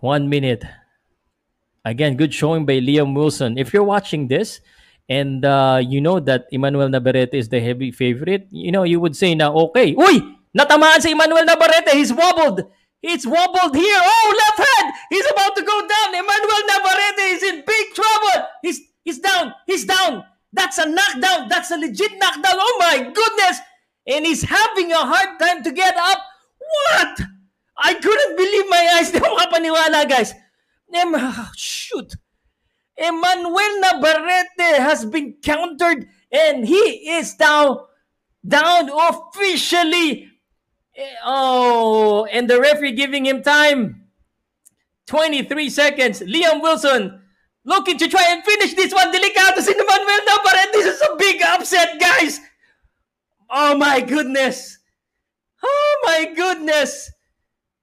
one minute. Again, good showing by Liam Wilson. If you're watching this and uh, you know that Emmanuel Navarrete is the heavy favorite, you know, you would say na, okay, uy, natamaan si Emmanuel Navarrete. He's wobbled. He's wobbled here. Oh, left hand. He's about to go down. Emmanuel Navarrete is in big trouble. He's he's down. He's down. That's a knockdown. That's a legit knockdown. Oh my goodness. And he's having a hard time to get up. What? Eyes. Di ako kapaniwala, guys. Em- shoot. Emmanuel Navarrete has been countered and he is now down officially. Eh, Oh, and the referee giving him time. 23 seconds. Liam Wilson looking to try and finish this one. Delicado si Emmanuel Navarrete. This is a big upset, guys. Oh my goodness. Oh my goodness.